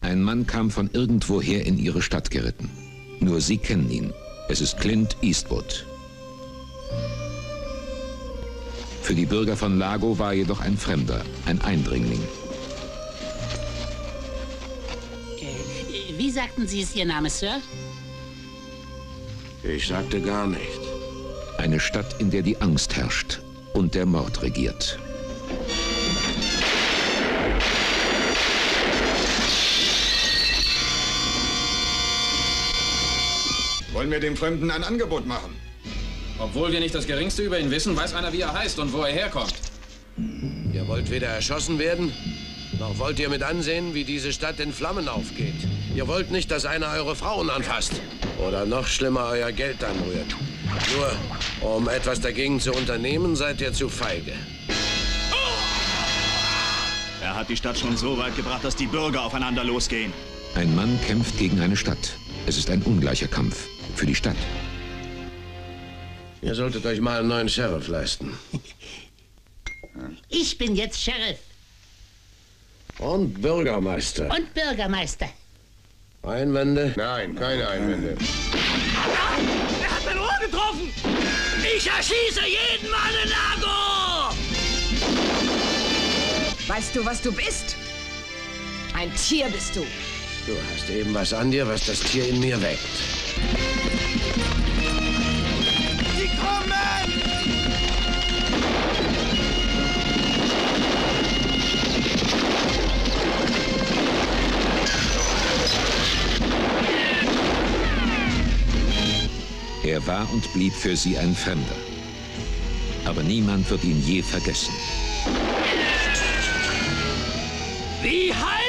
Ein Mann kam von irgendwoher in ihre Stadt geritten. Nur sie kennen ihn. Es ist Clint Eastwood. Für die Bürger von Lago war er jedoch ein Fremder, ein Eindringling. Äh, wie sagten Sie, ist Ihr Name, Sir? Ich sagte gar nicht. Eine Stadt, in der die Angst herrscht und der Mord regiert. Wollen wir dem Fremden ein Angebot machen? Obwohl wir nicht das Geringste über ihn wissen, weiß einer, wie er heißt und wo er herkommt. Ihr wollt weder erschossen werden, noch wollt ihr mit ansehen, wie diese Stadt in Flammen aufgeht. Ihr wollt nicht, dass einer eure Frauen anfasst. Oder noch schlimmer, euer Geld anrührt. Nur, um etwas dagegen zu unternehmen, seid ihr zu feige. Er hat die Stadt schon so weit gebracht, dass die Bürger aufeinander losgehen. Ein Mann kämpft gegen eine Stadt. Es ist ein ungleicher Kampf für die Stadt. Ihr solltet euch mal einen neuen Sheriff leisten. Ich bin jetzt Sheriff Und Bürgermeister. und Bürgermeister. Einwände? Nein, keine Einwände. Er hat mein Ohr getroffen! Ich erschieße jeden Mann in Lago! Weißt du, was du bist? Ein Tier bist du. Du hast eben was an dir, was das Tier in mir weckt. Sie kommen! Er war und blieb für sie ein Fremder. Aber niemand wird ihn je vergessen. Wie heißt